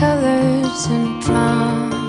colors and promise.